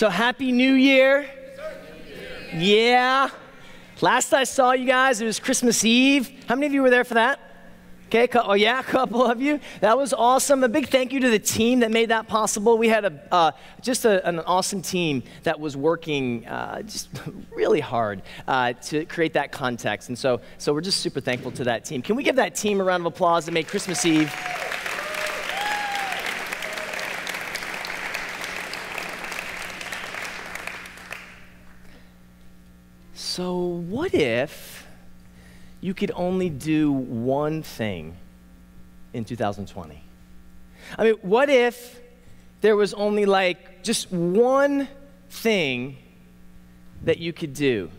So, Happy New Year. Yeah. Last I saw you guys, it was Christmas Eve. How many of you were there for that? Okay, oh yeah, a couple of you. That was awesome. A big thank you to the team that made that possible. We had a uh, just a, an awesome team that was working uh, just really hard uh, to create that context, and so so we're just super thankful to that team. Can we give that team a round of applause that made Christmas Eve? So what if? you could only do one thing in 2020? I mean, what if there was only like just one thing that you could do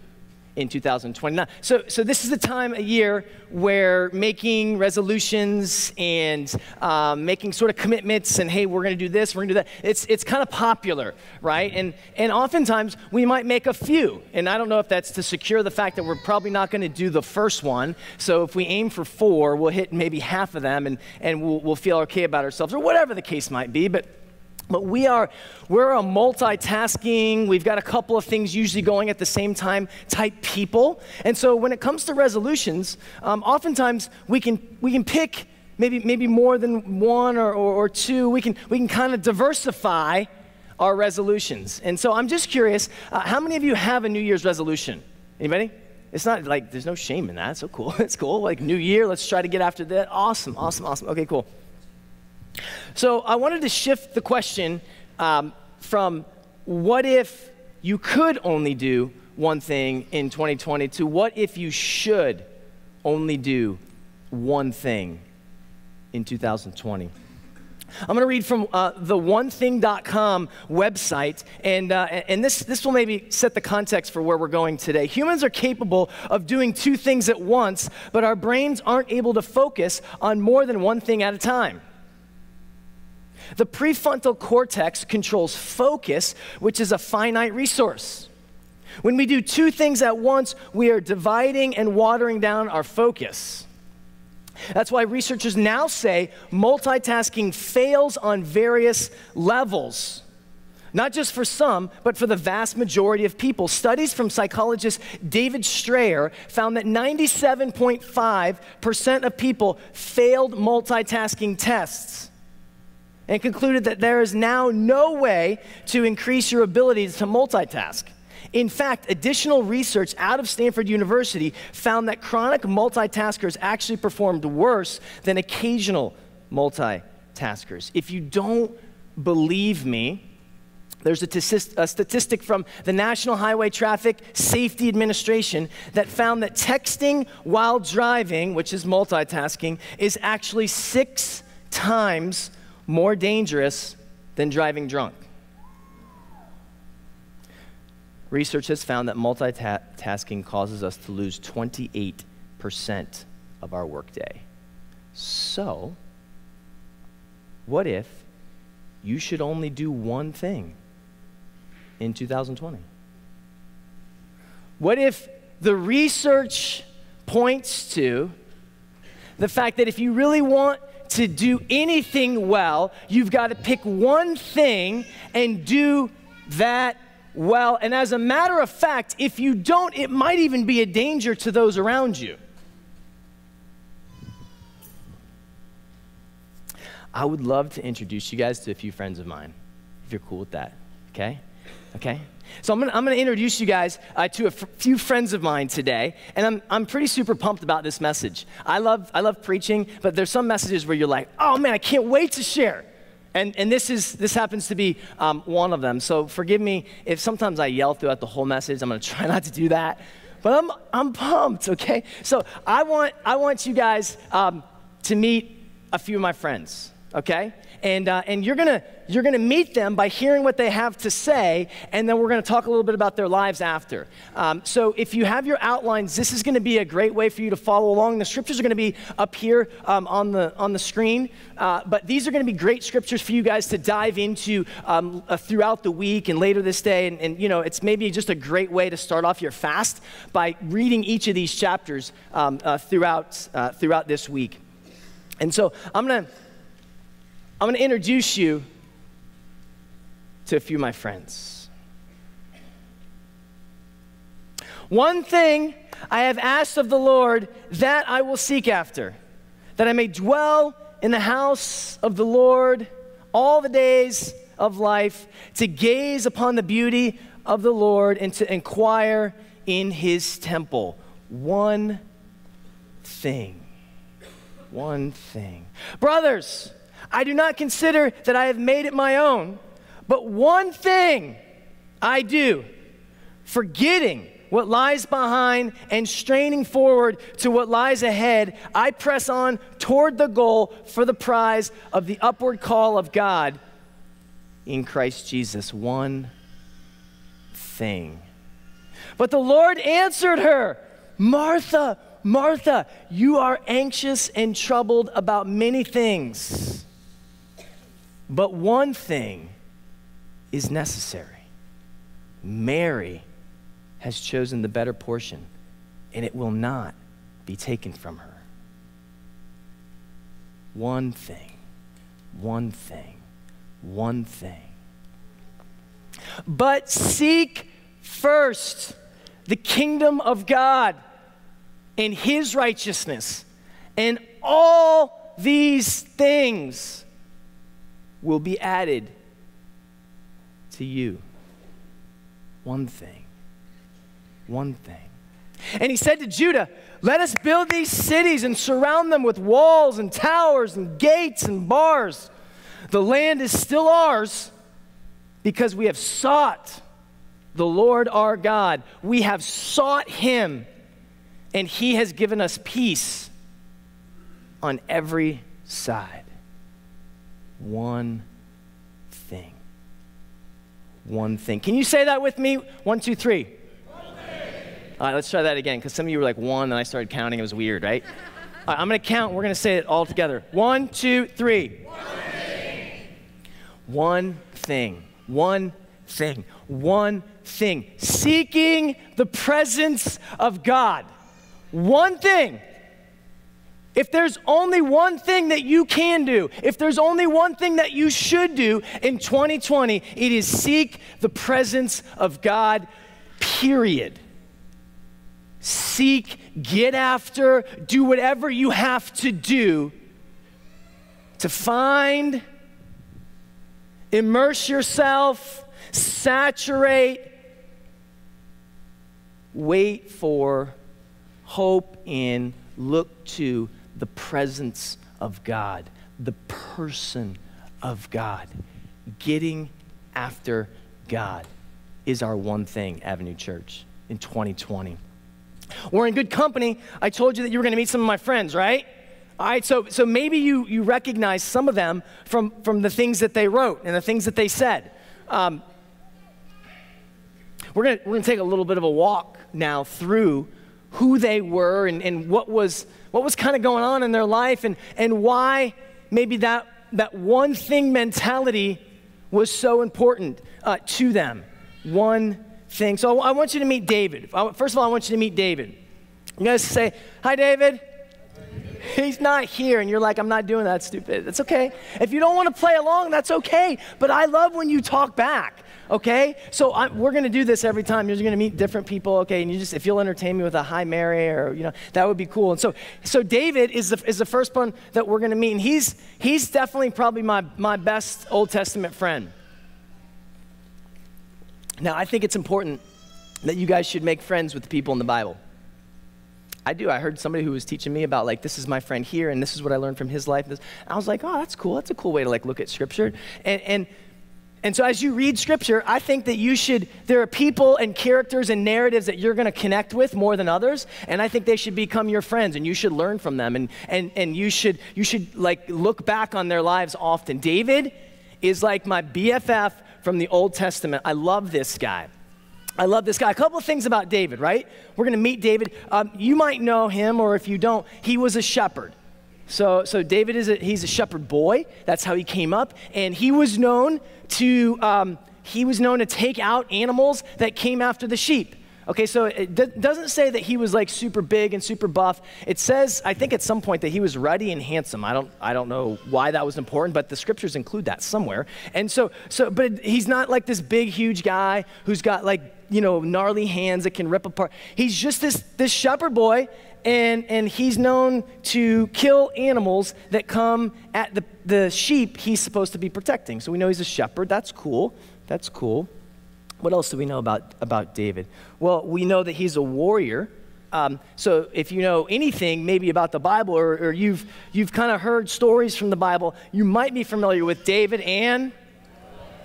in 2029. So, so this is the time of year where making resolutions and um, making sort of commitments and hey, we're going to do this, we're going to do that. It's it's kind of popular, right? And and oftentimes we might make a few, and I don't know if that's to secure the fact that we're probably not going to do the first one. So if we aim for four, we'll hit maybe half of them, and and we'll we'll feel okay about ourselves or whatever the case might be, but. But we are, we're a multitasking, we've got a couple of things usually going at the same time type people. And so when it comes to resolutions, um, oftentimes we can, we can pick maybe, maybe more than one or, or, or two. We can, we can kind of diversify our resolutions. And so I'm just curious, uh, how many of you have a New Year's resolution? Anybody? It's not like there's no shame in that. So cool. It's cool. Like New Year, let's try to get after that. Awesome, awesome, awesome. Okay, cool. So I wanted to shift the question um, from what if you could only do one thing in 2020 to what if you should only do one thing in 2020. I'm going to read from uh, the onething.com website, and, uh, and this, this will maybe set the context for where we're going today. Humans are capable of doing two things at once, but our brains aren't able to focus on more than one thing at a time. The prefrontal cortex controls focus, which is a finite resource. When we do two things at once, we are dividing and watering down our focus. That's why researchers now say multitasking fails on various levels. Not just for some, but for the vast majority of people. Studies from psychologist David Strayer found that 97.5% of people failed multitasking tests and concluded that there is now no way to increase your ability to multitask. In fact, additional research out of Stanford University found that chronic multitaskers actually performed worse than occasional multitaskers. If you don't believe me, there's a, statistic from the National Highway Traffic Safety Administration that found that texting while driving, which is multitasking, is actually six times more dangerous than driving drunk. Research has found that multitasking causes us to lose 28% of our workday. So, what if you should only do one thing in 2020? What if the research points to the fact that if you really want to do anything well, you've got to pick one thing and do that well. And as a matter of fact, if you don't, it might even be a danger to those around you. I would love to introduce you guys to a few friends of mine, if you're cool with that. Okay? Okay? So I'm gonna, I'm gonna introduce you guys uh, to a f- few friends of mine today, and I'm, I'm pretty super pumped about this message. I love, I love preaching, but there's some messages where you're like, oh man, I can't wait to share. And, and this, is, this happens to be um, one of them. So forgive me if sometimes I yell throughout the whole message. I'm gonna try not to do that. But I'm, I'm pumped, okay? So I want, I want you guys um, to meet a few of my friends, okay? And, uh, and you're gonna you're going to meet them by hearing what they have to say, and then we're going to talk a little bit about their lives after. Um, so if you have your outlines, this is going to be a great way for you to follow along. The scriptures are going to be up here um, on, the, on the screen, uh, but these are going to be great scriptures for you guys to dive into um, uh, throughout the week and later this day. And, and, you know, it's maybe just a great way to start off your fast by reading each of these chapters um, uh, throughout, uh, throughout this week. And so I'm to I'm going to introduce you to a few of my friends. One thing I have asked of the Lord, that I will seek after, that I may dwell in the house of the Lord all the days of life, to gaze upon the beauty of the Lord and to inquire in his temple. One thing. One thing. Brothers, I do not consider that I have made it my own, but one thing I do, forgetting what lies behind and straining forward to what lies ahead, I press on toward the goal for the prize of the upward call of God in Christ Jesus. One thing. But the Lord answered her, Martha, Martha, you are anxious and troubled about many things. But one thing is necessary. Mary has chosen the better portion, and it will not be taken from her. One thing, one thing, one thing. But seek first the kingdom of God and his righteousness, and all these things will be added to you. One thing one thing. And he said to Judah, Let us build these cities and surround them with walls and towers and gates and bars. The land is still ours because we have sought the Lord our God. We have sought him, and he has given us peace on every side. One thing. One thing. Can you say that with me? One, two, three. All right, let's try that again, because some of you were like one, and I started counting. It was weird, right? All right, I'm going to count. We're going to say it all together. One, two, three. One thing. One thing. One thing. Seeking the presence of God. One thing. If there's only one thing that you can do, if there's only one thing that you should do in 2020, it is seek the presence of God, period. Seek, get after, do whatever you have to do to find, immerse yourself, saturate, wait for, hope in, look to the presence of God, the person of God. Getting after God is our one thing, Avenue Church, in 2020. We're in good company. I told you that you were going to meet some of my friends, right? All right, so, so maybe you, you recognize some of them from, from the things that they wrote and the things that they said. Um, we're going we're gonna take a little bit of a walk now through who they were and, and what was, what was kind of going on in their life and, and why maybe that, that one thing mentality was so important uh, to them. One thing. So I want you to meet David. First of all, I want you to meet David. You guys say, Hi, David. He's not here, and you're like, I'm not doing that, stupid. That's okay. If you don't want to play along, that's okay. But I love when you talk back, okay? So I'm, we're going to do this every time. You're going to meet different people, okay? And you just, if you'll entertain me with a hi, Mary, or, you know, that would be cool. And so, so David is the, is the first one that we're going to meet, and he's, he's definitely probably my, my best Old Testament friend. Now, I think it's important that you guys should make friends with the people in the Bible. I do. I heard somebody who was teaching me about like this is my friend here, and this is what I learned from his life. I was like, oh, that's cool. That's a cool way to like look at Scripture. And and and so as you read Scripture, I think that you should. There are people and characters and narratives that you're going to connect with more than others, and I think they should become your friends, and you should learn from them, and and and you should you should like look back on their lives often. David is like my BFF from the Old Testament. I love this guy. I love this guy. A couple of things about David, right? We're going to meet David. Um, you might know him, or if you don't, he was a shepherd. So, so David is a, he's a shepherd boy. That's how he came up, and he was known to um, he was known to take out animals that came after the sheep. Okay, so it doesn't say that he was like super big and super buff. It says, I think at some point, that he was ruddy and handsome. I don't, I don't know why that was important, but the scriptures include that somewhere. And so, so, but he's not like this big, huge guy who's got like, you know, gnarly hands that can rip apart. He's just this, this shepherd boy, and, and he's known to kill animals that come at the, the sheep he's supposed to be protecting. So we know he's a shepherd. That's cool. That's cool. What else do we know about, about David? Well, we know that he's a warrior. Um, so if you know anything maybe about the Bible or, or you've, you've kind of heard stories from the Bible, you might be familiar with David and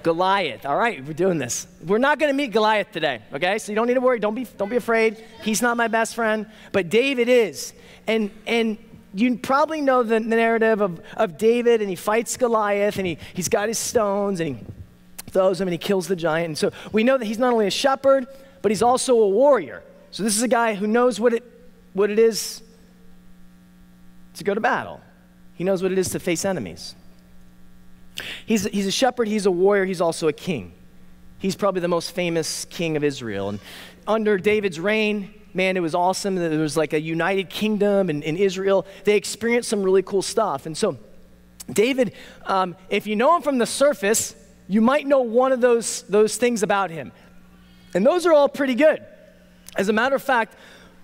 Goliath. All right, we're doing this. We're not going to meet Goliath today, okay? So you don't need to worry. Don't be, don't be afraid. He's not my best friend, but David is. And, and you probably know the narrative of, of David, and he fights Goliath, and he, he's got his stones, and he throws them, and he kills the giant. And so we know that he's not only a shepherd, but he's also a warrior. So this is a guy who knows what it, what it is to go to battle. He knows what it is to face enemies. He's, he's a shepherd, he's a warrior, he's also a king. He's probably the most famous king of Israel. And under David's reign, man, it was awesome. There was like a united kingdom in, in Israel. They experienced some really cool stuff. And so, David, um, if you know him from the surface, you might know one of those, those things about him. And those are all pretty good. As a matter of fact,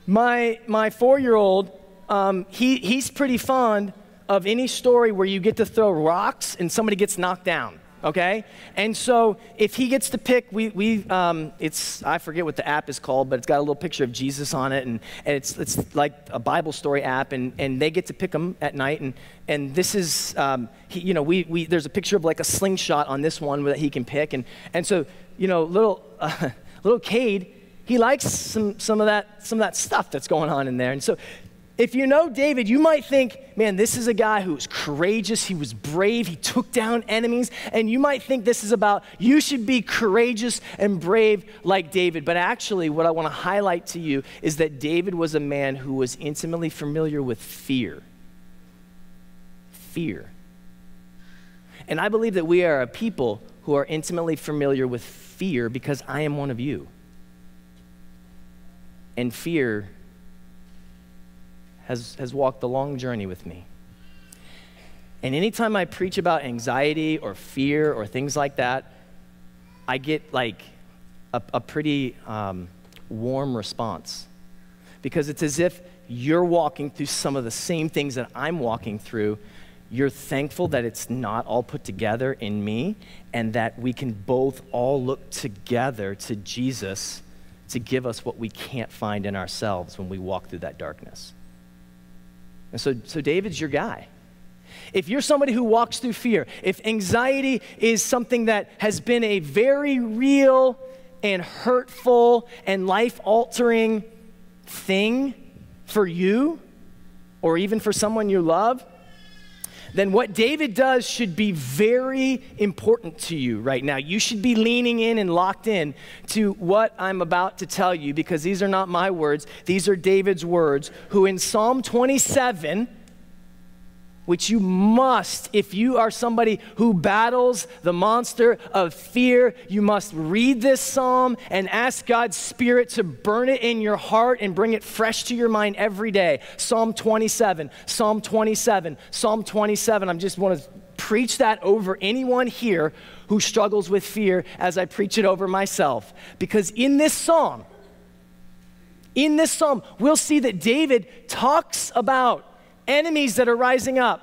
my, my four year old, um, he, he's pretty fond of any story where you get to throw rocks and somebody gets knocked down okay? And so if he gets to pick we, we um, it's i forget what the app is called but it's got a little picture of jesus on it and, and it's, it's like a bible story app and, and they get to pick them at night and, and this is um, he, you know we, we, there's a picture of like a slingshot on this one that he can pick and, and so you know little uh, little cade he likes some, some of that some of that stuff that's going on in there and so if you know David, you might think, man, this is a guy who was courageous, he was brave, he took down enemies, and you might think this is about you should be courageous and brave like David. But actually, what I want to highlight to you is that David was a man who was intimately familiar with fear. Fear. And I believe that we are a people who are intimately familiar with fear because I am one of you. And fear has, has walked the long journey with me. And anytime I preach about anxiety or fear or things like that, I get like a, a pretty um, warm response. Because it's as if you're walking through some of the same things that I'm walking through. You're thankful that it's not all put together in me and that we can both all look together to Jesus to give us what we can't find in ourselves when we walk through that darkness. And so, so David's your guy. If you're somebody who walks through fear, if anxiety is something that has been a very real and hurtful and life altering thing for you, or even for someone you love, then what David does should be very important to you right now. You should be leaning in and locked in to what I'm about to tell you because these are not my words, these are David's words, who in Psalm 27, which you must, if you are somebody who battles the monster of fear, you must read this psalm and ask God's Spirit to burn it in your heart and bring it fresh to your mind every day. Psalm 27, Psalm 27, Psalm 27. I just want to preach that over anyone here who struggles with fear as I preach it over myself. Because in this psalm, in this psalm, we'll see that David talks about enemies that are rising up.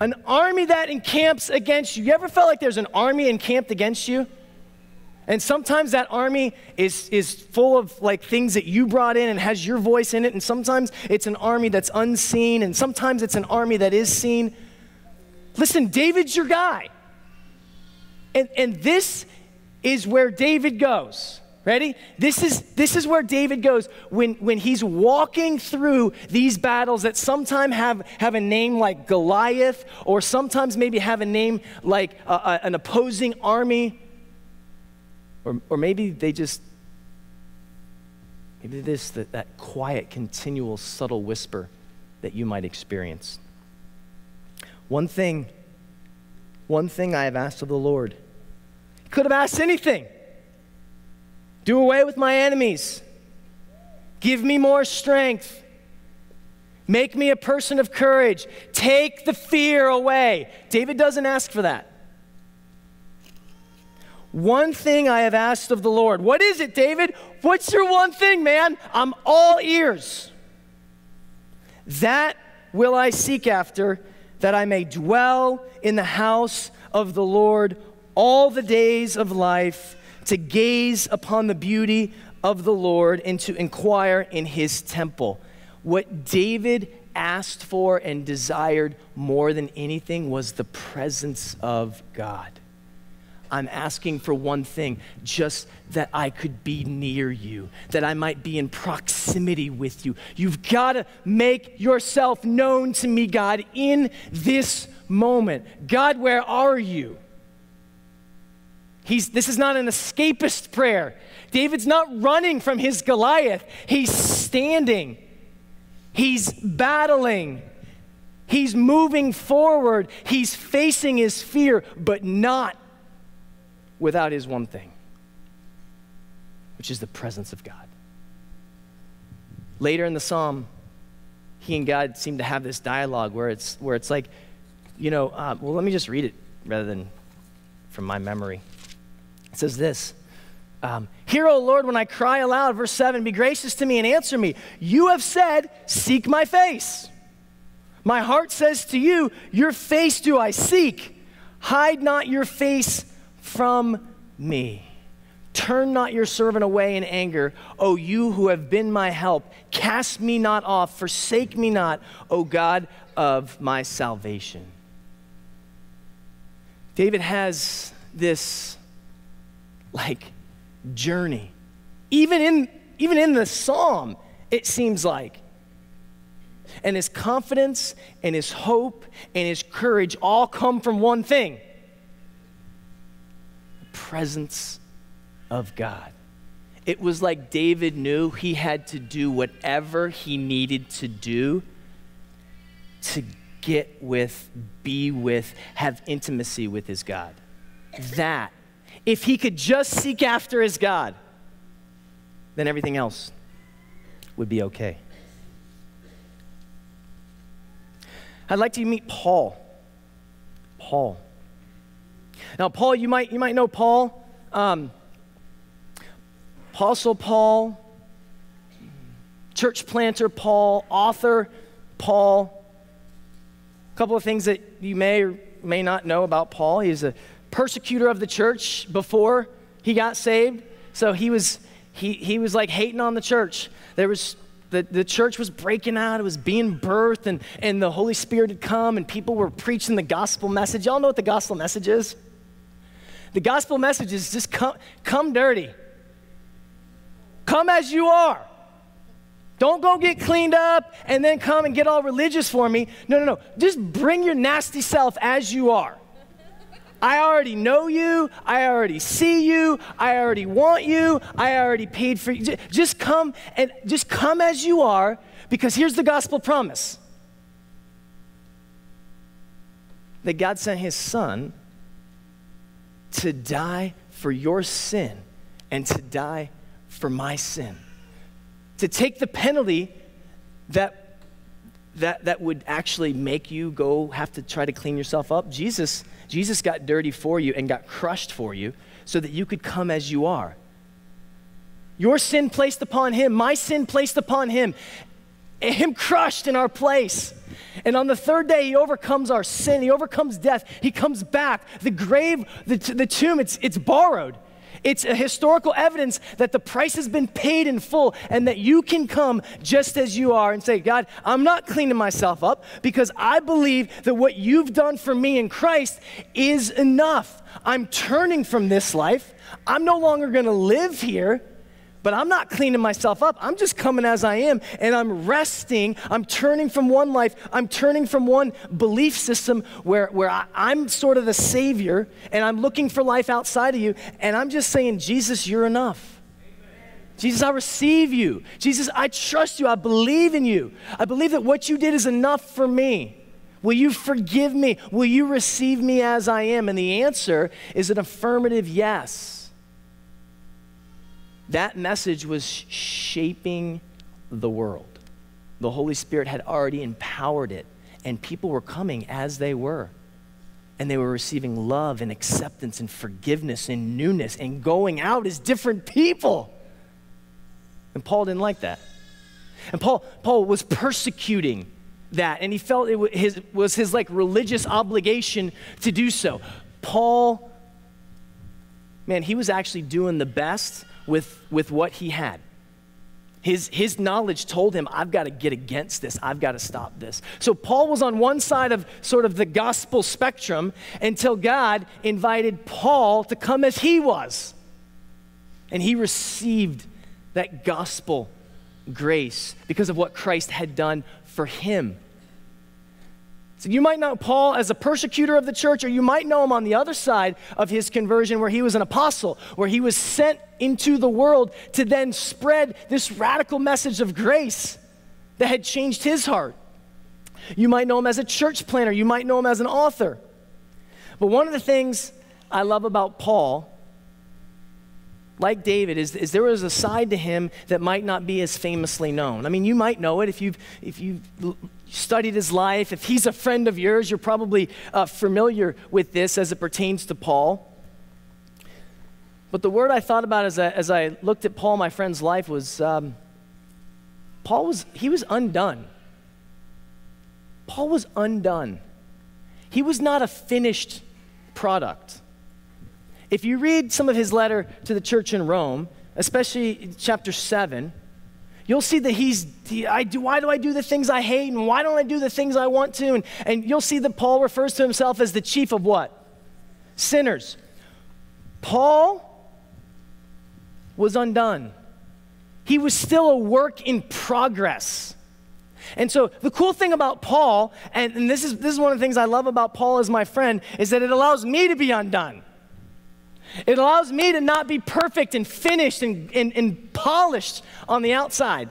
An army that encamps against you. You ever felt like there's an army encamped against you? And sometimes that army is, is full of like things that you brought in and has your voice in it. And sometimes it's an army that's unseen. And sometimes it's an army that is seen. Listen, David's your guy. And, and this is where David goes. Ready? This is, this is where David goes when, when he's walking through these battles that sometimes have, have a name like Goliath, or sometimes maybe have a name like a, a, an opposing army, or, or maybe they just, maybe this, that, that quiet, continual, subtle whisper that you might experience. One thing, one thing I have asked of the Lord. He could have asked anything. Do away with my enemies. Give me more strength. Make me a person of courage. Take the fear away. David doesn't ask for that. One thing I have asked of the Lord. What is it, David? What's your one thing, man? I'm all ears. That will I seek after, that I may dwell in the house of the Lord all the days of life, to gaze upon the beauty of the Lord and to inquire in his temple. What David asked for and desired more than anything was the presence of God. I'm asking for one thing, just that I could be near you, that I might be in proximity with you. You've got to make yourself known to me, God, in this moment. God, where are you? He's, this is not an escapist prayer. David's not running from his Goliath, he's standing He's battling. He's moving forward. He's facing his fear, but not without his one thing, which is the presence of God. Later in the psalm, he and God seem to have this dialogue where it's, where it's like, you know, uh, well, let me just read it rather than from my memory. It says this um, Hear, O Lord, when I cry aloud, verse 7, be gracious to me and answer me. You have said, Seek my face. My heart says to you, Your face do I seek. Hide not your face from me. Turn not your servant away in anger, O you who have been my help. Cast me not off, forsake me not, O God of my salvation. David has this, like, journey. Even in, even in the psalm, it seems like. And his confidence and his hope and his courage all come from one thing the presence of God. It was like David knew he had to do whatever he needed to do to get with, be with, have intimacy with his God. That if he could just seek after his God, then everything else would be okay. I'd like to meet Paul. Paul. Now, Paul, you might, you might know Paul. Um, Apostle Paul, church planter Paul, author Paul. A couple of things that you may or may not know about Paul. He's a persecutor of the church before he got saved. So he was, he, he was like hating on the church. There was the, the church was breaking out, it was being birthed, and, and the Holy Spirit had come, and people were preaching the gospel message. Y'all know what the gospel message is? The gospel message is just come, come dirty. Come as you are. Don't go get cleaned up and then come and get all religious for me. No, no, no. Just bring your nasty self as you are. I already know you. I already see you. I already want you. I already paid for you. Just come and just come as you are because here's the gospel promise that God sent his son to die for your sin and to die for my sin. To take the penalty that, that, that would actually make you go have to try to clean yourself up. Jesus Jesus got dirty for you and got crushed for you so that you could come as you are. Your sin placed upon him, my sin placed upon him, him crushed in our place. And on the third day, he overcomes our sin. He overcomes death. He comes back. The grave, the, the tomb, it's, it's borrowed. It's a historical evidence that the price has been paid in full and that you can come just as you are and say, God, I'm not cleaning myself up because I believe that what you've done for me in Christ is enough. I'm turning from this life. I'm no longer going to live here but I'm not cleaning myself up. I'm just coming as I am and I'm resting. I'm turning from one life, I'm turning from one belief system where, where I, am sort of the savior and I'm looking for life outside of you. And I'm just saying, Jesus, you're enough. Jesus, I receive you. Jesus, I trust you. I believe in you. I believe that what you did is enough for me. Will you forgive me? Will you receive me as I am? And the answer is an affirmative yes. That message was shaping the world. The Holy Spirit had already empowered it, and people were coming as they were. And they were receiving love and acceptance and forgiveness and newness and going out as different people. And Paul didn't like that. And Paul, Paul was persecuting that, and he felt it was his, was his like religious obligation to do so. Paul, man, he was actually doing the best with, with what he had. His, his knowledge told him, I've got to get against this. I've got to stop this. So Paul was on one side of sort of the gospel spectrum until God invited Paul to come as he was. And he received that gospel grace because of what Christ had done for him. So you might know Paul as a persecutor of the church, or you might know him on the other side of his conversion, where he was an apostle, where he was sent into the world to then spread this radical message of grace that had changed his heart. You might know him as a church planter, you might know him as an author. But one of the things I love about Paul, like David, is, is there was a side to him that might not be as famously known. I mean, you might know it if you've, if you've studied his life, if he's a friend of yours, you're probably uh, familiar with this as it pertains to Paul. But the word I thought about as I, as I looked at Paul, my friend's life, was um, Paul was, he was undone. Paul was undone. He was not a finished product. If you read some of his letter to the church in Rome, especially chapter 7, You'll see that he's, he, I do, why do I do the things I hate and why don't I do the things I want to? And, and you'll see that Paul refers to himself as the chief of what? Sinners. Paul was undone. He was still a work in progress. And so the cool thing about Paul, and, and this, is, this is one of the things I love about Paul as my friend, is that it allows me to be undone. It allows me to not be perfect and finished and, and, and polished on the outside.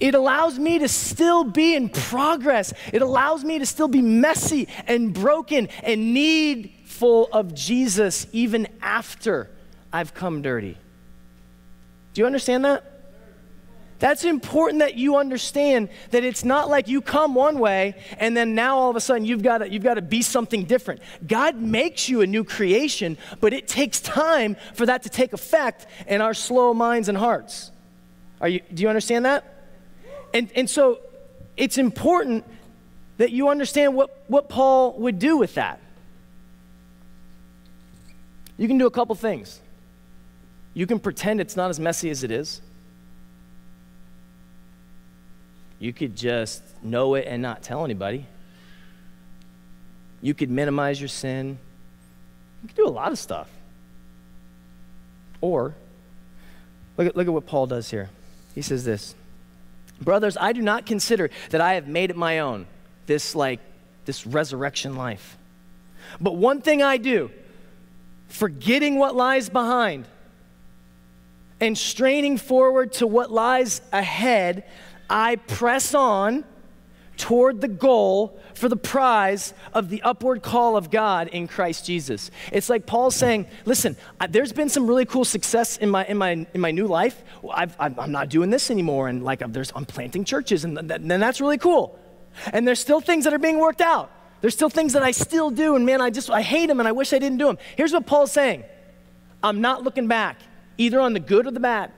It allows me to still be in progress. It allows me to still be messy and broken and needful of Jesus even after I've come dirty. Do you understand that? That's important that you understand that it's not like you come one way and then now all of a sudden you've got to, you've got to be something different. God makes you a new creation, but it takes time for that to take effect in our slow minds and hearts. Are you, do you understand that? And, and so it's important that you understand what, what Paul would do with that. You can do a couple things. You can pretend it's not as messy as it is. You could just know it and not tell anybody. You could minimize your sin. You could do a lot of stuff. Or, look at, look at what Paul does here. He says this Brothers, I do not consider that I have made it my own, this like, this resurrection life. But one thing I do, forgetting what lies behind and straining forward to what lies ahead, I press on toward the goal for the prize of the upward call of God in Christ Jesus. It's like Paul saying, listen, there's been some really cool success in my, in my, in my new life. i am not doing this anymore. And like, there's, I'm planting churches and, th- and that's really cool. And there's still things that are being worked out. There's still things that I still do. And man, I just, I hate them and I wish I didn't do them. Here's what Paul's saying. I'm not looking back, either on the good or the bad.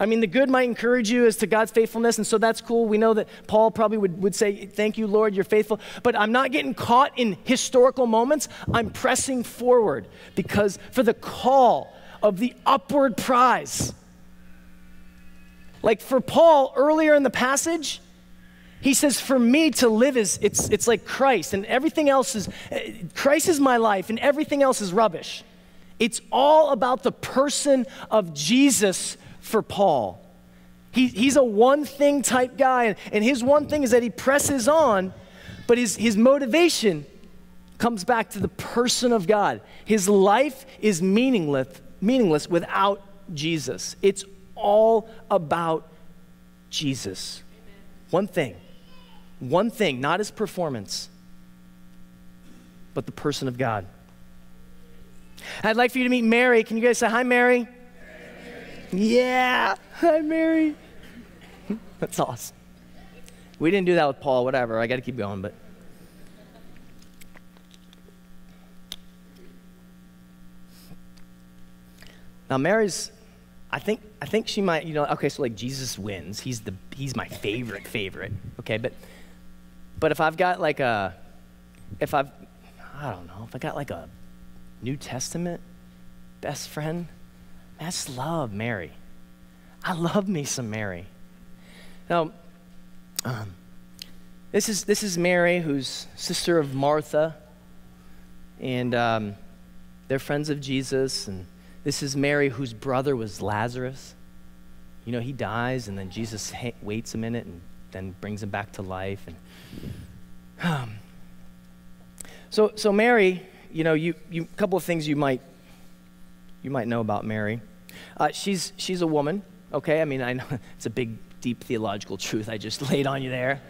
I mean, the good might encourage you as to God's faithfulness, and so that's cool. We know that Paul probably would, would say, Thank you, Lord, you're faithful. But I'm not getting caught in historical moments. I'm pressing forward because for the call of the upward prize. Like for Paul, earlier in the passage, he says, For me to live is, it's, it's like Christ, and everything else is, Christ is my life, and everything else is rubbish. It's all about the person of Jesus for Paul. He, he's a one thing type guy, and, and his one thing is that he presses on, but his, his motivation comes back to the person of God. His life is meaningless, meaningless without Jesus. It's all about Jesus. One thing, one thing, not his performance, but the person of God. I'd like for you to meet Mary. Can you guys say hi, Mary? Yeah, hi, Mary. That's awesome. We didn't do that with Paul, whatever. I got to keep going, but. Now, Mary's, I think, I think she might, you know, okay, so like Jesus wins. He's, the, he's my favorite, favorite. Okay, but, but if I've got like a, if I've, I don't know, if I got like a New Testament best friend, I love Mary. I love me some Mary. Now, um, this is this is Mary, who's sister of Martha, and um, they're friends of Jesus. And this is Mary, whose brother was Lazarus. You know, he dies, and then Jesus waits a minute and then brings him back to life. And um, so, so Mary, you know, you, you a couple of things you might you might know about Mary. Uh, she's she's a woman. Okay, I mean, I know it's a big, deep theological truth I just laid on you there.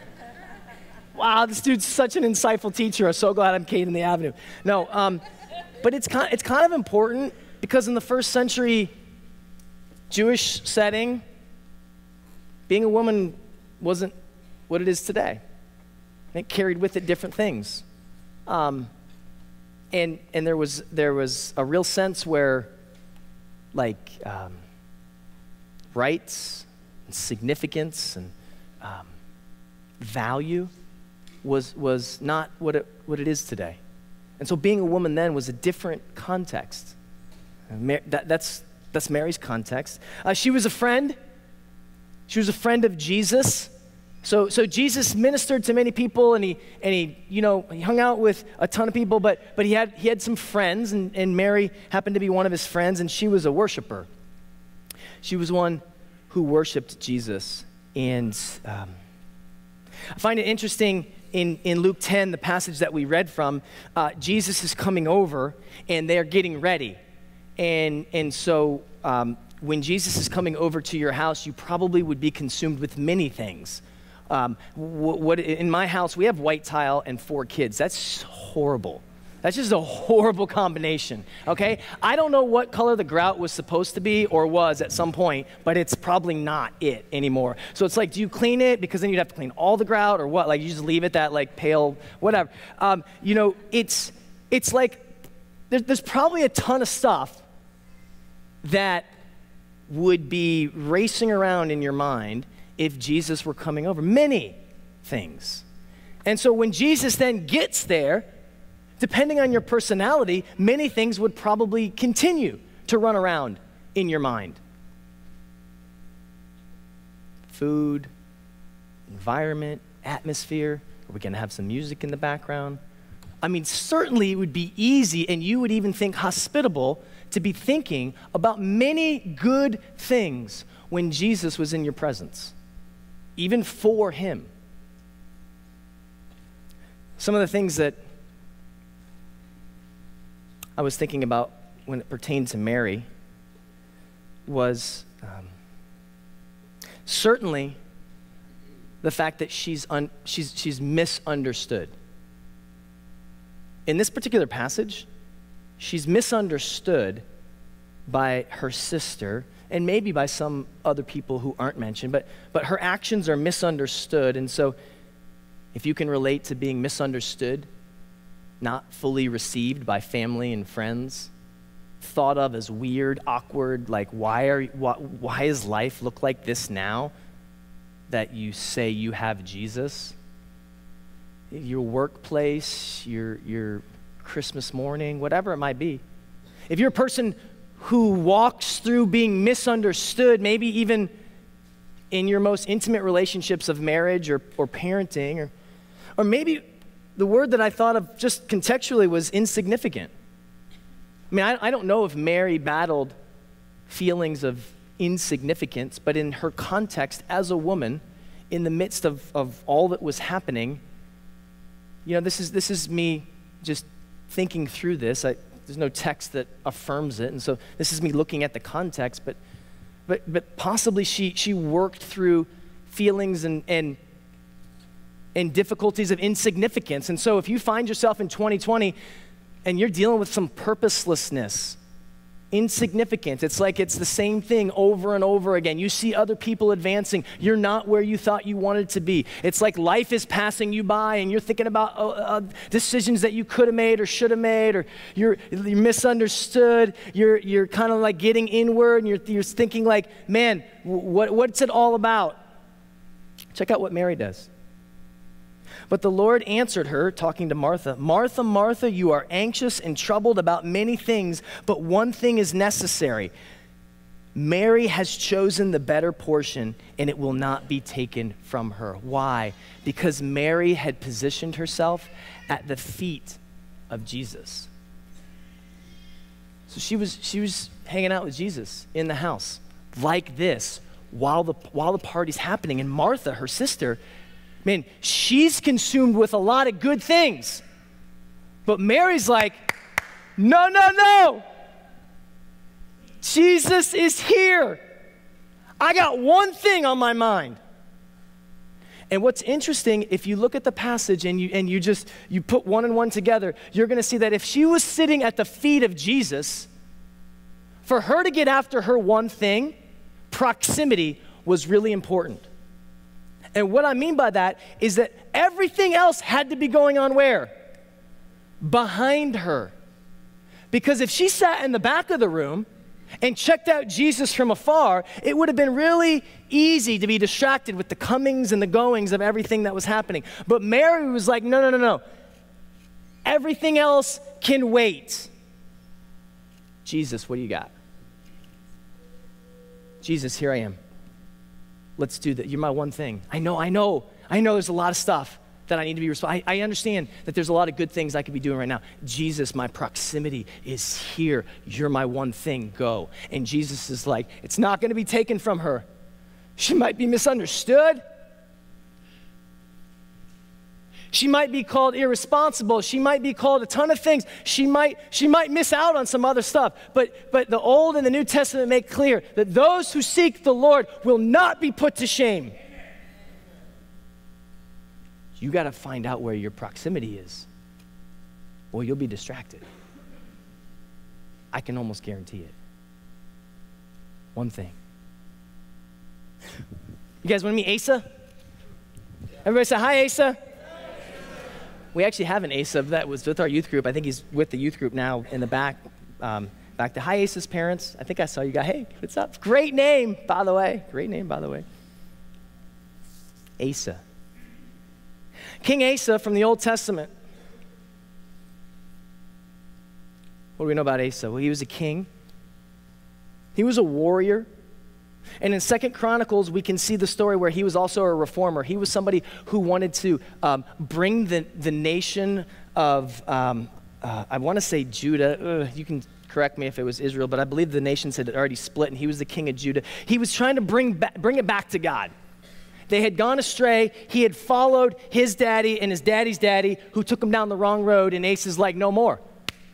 Wow, this dude's such an insightful teacher. I'm so glad I'm Kate in the Avenue. No, um, but it's kind, it's kind of important because in the first century Jewish setting, being a woman wasn't what it is today. It carried with it different things. Um, and and there, was, there was a real sense where, like, um, rights and significance and um, value was, was not what it, what it is today. And so being a woman then was a different context. That, that's, that's Mary's context. Uh, she was a friend. She was a friend of Jesus. So, so Jesus ministered to many people and he, and he, you know, he hung out with a ton of people, but, but he, had, he had some friends, and, and Mary happened to be one of his friends, and she was a worshiper. She was one who worshiped Jesus. And um, I find it interesting in, in Luke 10, the passage that we read from, uh, Jesus is coming over and they're getting ready. And, and so um, when Jesus is coming over to your house, you probably would be consumed with many things. Um, what, what, in my house, we have white tile and four kids. That's horrible. That's just a horrible combination, okay? I don't know what color the grout was supposed to be or was at some point, but it's probably not it anymore. So it's like, do you clean it? Because then you'd have to clean all the grout or what? Like, you just leave it that, like, pale, whatever. Um, you know, it's, it's like, there's, there's probably a ton of stuff that would be racing around in your mind if Jesus were coming over. Many things. And so when Jesus then gets there, depending on your personality, many things would probably continue to run around in your mind food, environment, atmosphere. Are we going to have some music in the background? I mean, certainly it would be easy, and you would even think hospitable to be thinking about many good things when Jesus was in your presence, even for him. Some of the things that I was thinking about when it pertained to Mary was um, certainly the fact that she's, un, she's, she's misunderstood. In this particular passage, she's misunderstood by her sister and maybe by some other people who aren't mentioned, but, but her actions are misunderstood. And so, if you can relate to being misunderstood, not fully received by family and friends, thought of as weird, awkward, like, why, are, why, why does life look like this now that you say you have Jesus? Your workplace, your, your Christmas morning, whatever it might be. If you're a person who walks through being misunderstood, maybe even in your most intimate relationships of marriage or, or parenting, or, or maybe the word that I thought of just contextually was insignificant. I mean, I, I don't know if Mary battled feelings of insignificance, but in her context as a woman, in the midst of, of all that was happening, you know, this is, this is me just thinking through this. I, there's no text that affirms it. And so this is me looking at the context, but, but, but possibly she, she worked through feelings and, and and difficulties of insignificance. And so if you find yourself in 2020 and you're dealing with some purposelessness insignificant. It's like it's the same thing over and over again. You see other people advancing. You're not where you thought you wanted to be. It's like life is passing you by and you're thinking about uh, uh, decisions that you could have made or should have made, or you're, you're misunderstood. You're, you're kind of like getting inward and you're, you're thinking, like, man, what, what's it all about? Check out what Mary does. But the Lord answered her, talking to Martha Martha, Martha, you are anxious and troubled about many things, but one thing is necessary. Mary has chosen the better portion, and it will not be taken from her. Why? Because Mary had positioned herself at the feet of Jesus. So she was, she was hanging out with Jesus in the house like this while the, while the party's happening. And Martha, her sister, man, she's consumed with a lot of good things. But Mary's like, no, no, no. Jesus is here. I got one thing on my mind. And what's interesting, if you look at the passage and you, and you just you put one and one together, you're going to see that if she was sitting at the feet of Jesus, for her to get after her one thing, proximity was really important. And what I mean by that is that everything else had to be going on where? Behind her. Because if she sat in the back of the room and checked out Jesus from afar, it would have been really easy to be distracted with the comings and the goings of everything that was happening. But Mary was like, no, no, no, no. Everything else can wait. Jesus, what do you got? Jesus, here I am. Let's do that. You're my one thing. I know, I know, I know there's a lot of stuff that I need to be responsible. I, I understand that there's a lot of good things I could be doing right now. Jesus, my proximity is here. You're my one thing. Go. And Jesus is like, it's not going to be taken from her. She might be misunderstood. She might be called irresponsible. She might be called a ton of things. She might, she might miss out on some other stuff. But, but the Old and the New Testament make clear that those who seek the Lord will not be put to shame. You got to find out where your proximity is, or you'll be distracted. I can almost guarantee it. One thing. You guys want to meet Asa? Everybody say hi, Asa. We actually have an Asa that was with our youth group. I think he's with the youth group now in the back. Um, back to hi Asa's parents. I think I saw you guys. Hey, what's up? Great name, by the way. Great name, by the way. Asa. King Asa from the Old Testament. What do we know about Asa? Well, he was a king. He was a warrior. And in Second Chronicles, we can see the story where he was also a reformer. He was somebody who wanted to um, bring the, the nation of, um, uh, I want to say Judah. you can correct me if it was Israel, but I believe the nations had already split and he was the king of Judah. He was trying to bring, ba- bring it back to God. They had gone astray. He had followed his daddy and his daddy's daddy, who took him down the wrong road, and Asa is like, no more.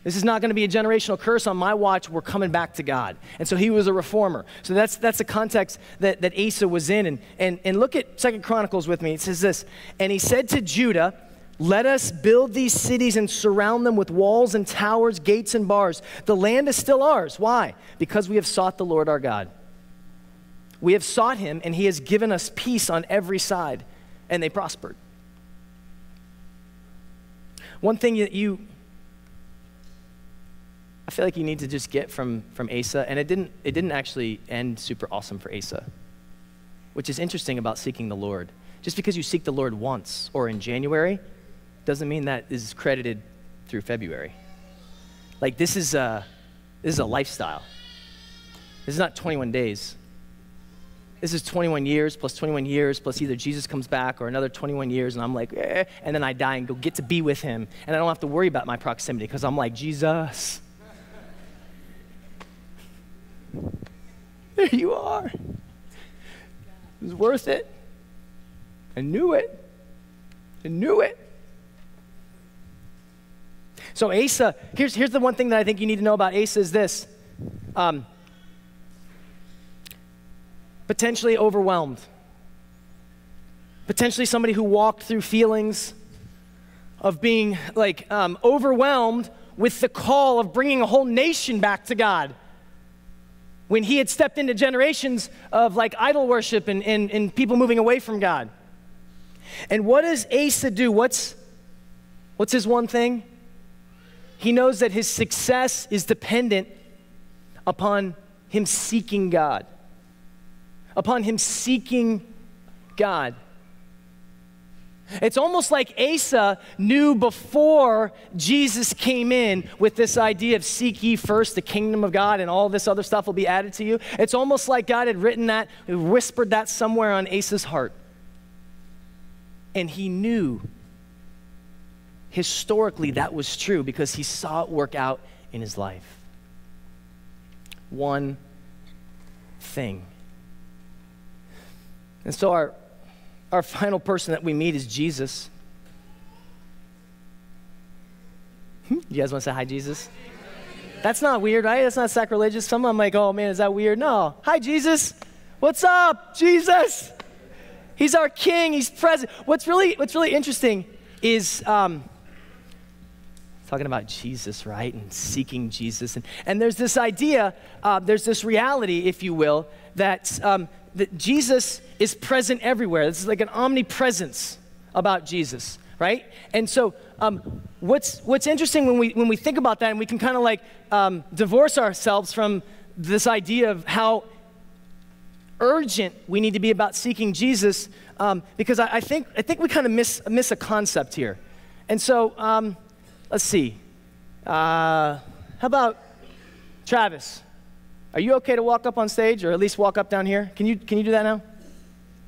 This is not going to be a generational curse on my watch. We're coming back to God. And so he was a reformer. So that's, that's the context that, that Asa was in. And, and, and look at Second Chronicles with me. It says this And he said to Judah, let us build these cities and surround them with walls and towers, gates and bars. The land is still ours. Why? Because we have sought the Lord our God. We have sought him, and he has given us peace on every side, and they prospered. One thing that you I feel like you need to just get from, from Asa, and it didn't, it didn't actually end super awesome for Asa, which is interesting about seeking the Lord. Just because you seek the Lord once or in January doesn't mean that is credited through February. Like this is a, this is a lifestyle. This is not 21 days. This is 21 years plus 21 years plus either Jesus comes back or another 21 years and I'm like, eh, and then I die and go get to be with him. And I don't have to worry about my proximity because I'm like, Jesus, there you are. It was worth it. I knew it. I knew it. So Asa, here's, here's the one thing that I think you need to know about Asa is this. Um, potentially overwhelmed. Potentially somebody who walked through feelings of being like um, overwhelmed with the call of bringing a whole nation back to God when he had stepped into generations of like idol worship and, and, and people moving away from God. And what does Asa do? What's, what's his one thing? He knows that his success is dependent upon him seeking God, upon him seeking God. It's almost like Asa knew before Jesus came in with this idea of seek ye first the kingdom of God and all this other stuff will be added to you. It's almost like God had written that, whispered that somewhere on Asa's heart. And he knew historically that was true because he saw it work out in his life. One thing. And so our our final person that we meet is Jesus. Hmm? You guys want to say hi, Jesus? That's not weird, right? That's not sacrilegious. Some of them like, oh man, is that weird? No. Hi, Jesus. What's up, Jesus? He's our King. He's present. What's really, what's really interesting is um, talking about Jesus, right? And seeking Jesus. And, and there's this idea, uh, there's this reality, if you will, that um, that Jesus is present everywhere. This is like an omnipresence about Jesus, right? And so, um, what's, what's interesting when we, when we think about that, and we can kind of like um, divorce ourselves from this idea of how urgent we need to be about seeking Jesus, um, because I, I, think, I think we kind of miss, miss a concept here. And so, um, let's see. Uh, how about Travis? Are you okay to walk up on stage or at least walk up down here? Can you, can you do that now?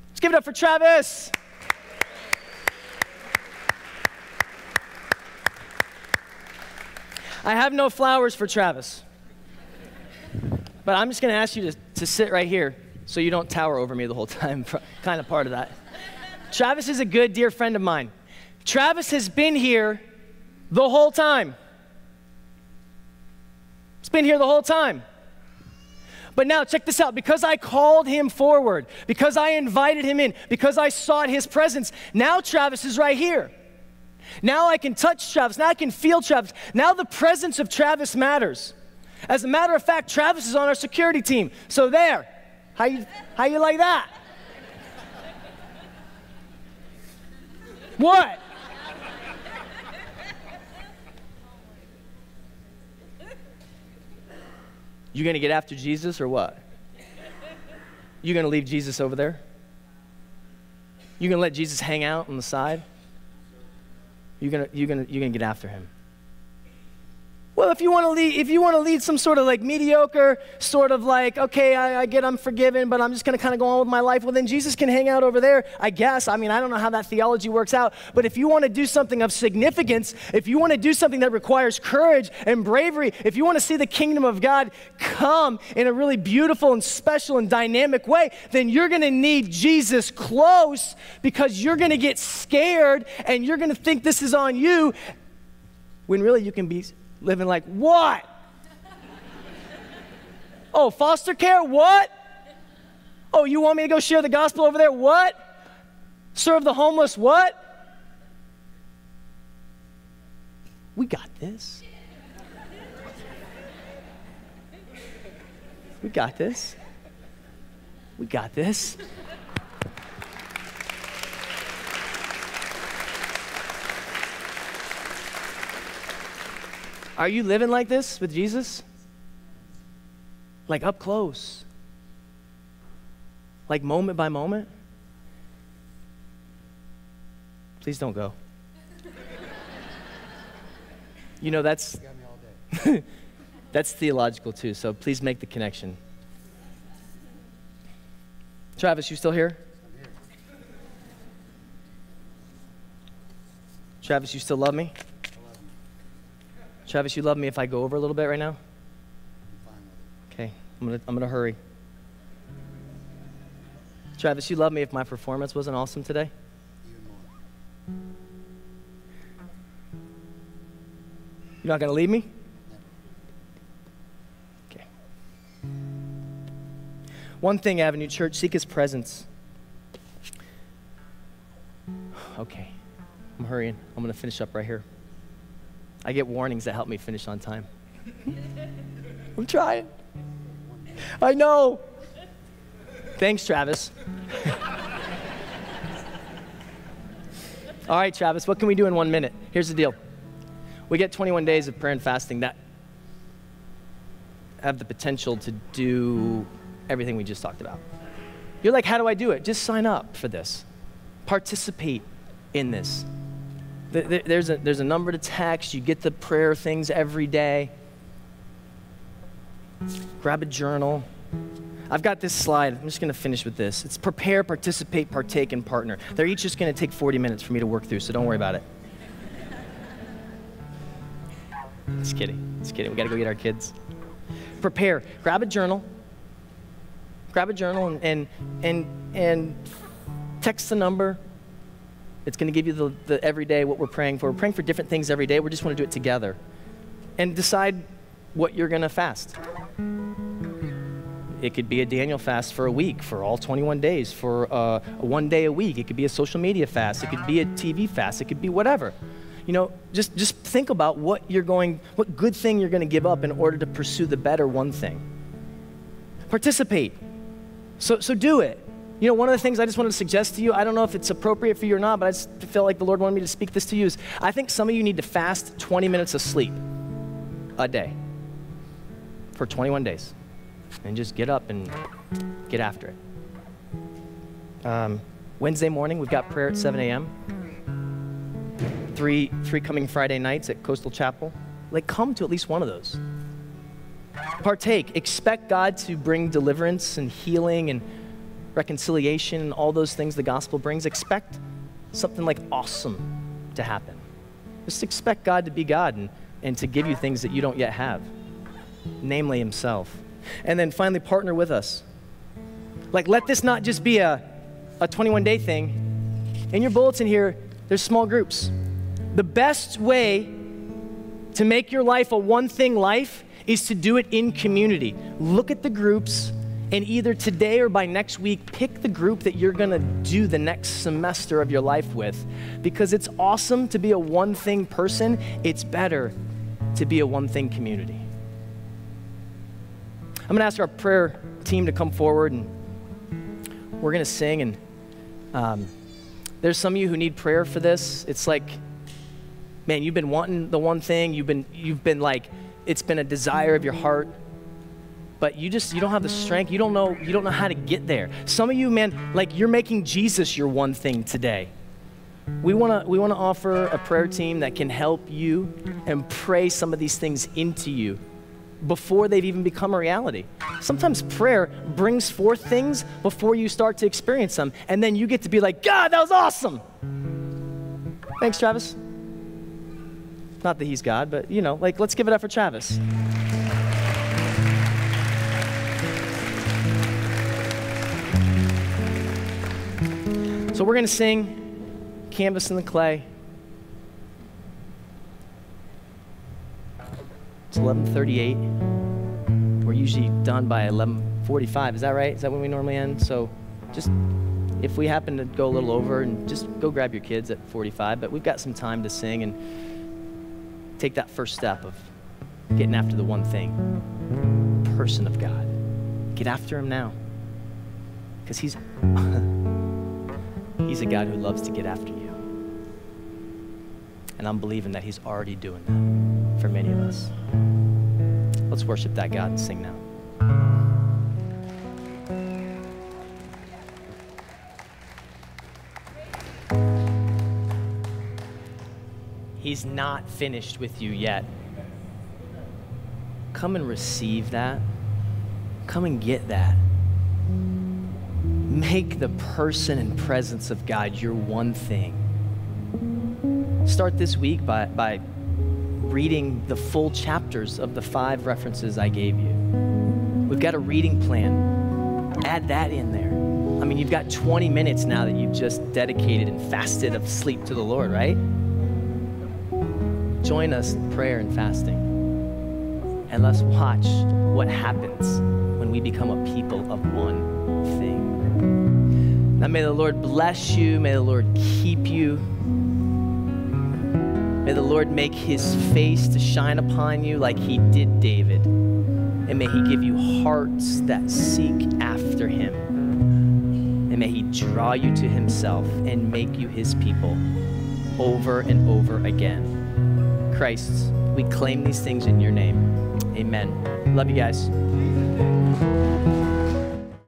Let's give it up for Travis. I have no flowers for Travis. But I'm just going to ask you to, to sit right here so you don't tower over me the whole time. kind of part of that. Travis is a good, dear friend of mine. Travis has been here the whole time. He's been here the whole time. But now, check this out. Because I called him forward, because I invited him in, because I sought his presence, now Travis is right here. Now I can touch Travis. Now I can feel Travis. Now the presence of Travis matters. As a matter of fact, Travis is on our security team. So there. How you, how you like that? What? You going to get after Jesus or what? You going to leave Jesus over there? You going to let Jesus hang out on the side? You going to you going to you going to get after him? Well, if you want to lead, if you want to lead some sort of like mediocre, sort of like, okay, I, I get I'm forgiven, but I'm just going to kind of go on with my life. Well, then Jesus can hang out over there, I guess. I mean, I don't know how that theology works out, but if you want to do something of significance, if you want to do something that requires courage and bravery, if you want to see the kingdom of God come in a really beautiful and special and dynamic way, then you're going to need Jesus close because you're going to get scared and you're going to think this is on you when really you can be living like, what? oh, foster care? What? Oh, you want me to go share the gospel over there? What? Serve the homeless? What? We got this. We got this. We got this. Are you living like this with Jesus? Like up close? Like moment by moment? Please don't go. you know, that's, that's theological too, so please make the connection. Travis, you still here? Travis, you still love me? Travis, you love me if I go over a little bit right now? Okay, I'm gonna, I'm gonna hurry. Travis, you love me if my performance wasn't awesome today? You're not gonna leave me? Okay. One thing, Avenue Church, seek his presence. Okay, I'm hurrying. I'm gonna finish up right here. I get warnings that help me finish on time. I'm trying. I know. Thanks, Travis. All right, Travis, what can we do in one minute? Here's the deal we get 21 days of prayer and fasting that have the potential to do everything we just talked about. You're like, how do I do it? Just sign up for this, participate in this. There's a, there's a number to text, you get the prayer things every day. Grab a journal. I've got this slide. I'm just going to finish with this. It's prepare, participate, partake, and partner. They're each just going to take 40 minutes for me to work through, so don't worry about it. Just kidding. Just kidding. We got to go get our kids. Prepare. Grab a journal. Grab a journal and, and, and, and text the number. It's going to give you the, the everyday what we're praying for. We're praying for different things every day. We just want to do it together. And decide what you're going to fast. It could be a Daniel fast for a week, for all 21 days, for uh, one day a week. It could be a social media fast. It could be a TV fast. It could be whatever. You know, just, just think about what you're going, what good thing you're going to give up in order to pursue the better one thing. Participate. So, so do it. You know, one of the things I just wanted to suggest to you, I don't know if it's appropriate for you or not, but I just feel like the Lord wanted me to speak this to you, is I think some of you need to fast 20 minutes of sleep a day for 21 days and just get up and get after it. Um, Wednesday morning, we've got prayer at 7 a.m. Three, three coming Friday nights at Coastal Chapel. Like, come to at least one of those. Partake. Expect God to bring deliverance and healing and reconciliation and all those things the gospel brings. Expect something like awesome to happen. Just expect God to be God and, and to give you things that you don't yet have, namely Himself. And then finally, partner with us. Like, let this not just be a, a 21 day thing. In your bulletin here, there's small groups. The best way to make your life a one thing life is to do it in community. Look at the groups, and either today or by next week, pick the group that you're gonna do the next semester of your life with. Because it's awesome to be a one thing person, it's better to be a one thing community. I'm going to ask our prayer team to come forward and we're going to sing. And um, there's some of you who need prayer for this. It's like, man, you've been wanting the one thing. You've been, you've been like, it's been a desire of your heart but you just you don't have the strength you don't know you don't know how to get there some of you man like you're making jesus your one thing today we want to we want to offer a prayer team that can help you and pray some of these things into you before they've even become a reality. Sometimes prayer brings forth things before you start to experience them, and then you get to be like, God, that was awesome. Thanks, Travis. Not that he's God, but you know, like, let's give it up for Travis. So we're going to sing Canvas in the Clay. It's 11:38. We're usually done by 11:45. Is that right? Is that when we normally end? So, just if we happen to go a little over, and just go grab your kids at 45. But we've got some time to sing and take that first step of getting after the one thing, person of God. Get after Him now, because He's He's a God who loves to get after you. And I'm believing that He's already doing that for many of us. Let's worship that God and sing now. He's not finished with you yet. Come and receive that. Come and get that. Make the person and presence of God your one thing. Start this week by, by reading the full chapters of the five references I gave you. We've got a reading plan. Add that in there. I mean, you've got 20 minutes now that you've just dedicated and fasted of sleep to the Lord, right? Join us in prayer and fasting. And let's watch what happens when we become a people of one thing. Now, may the Lord bless you. May the Lord keep you. May the Lord make his face to shine upon you like he did David. And may He give you hearts that seek after Him. And may He draw you to Himself and make you His people over and over again. Christ, we claim these things in your name. Amen. Love you guys.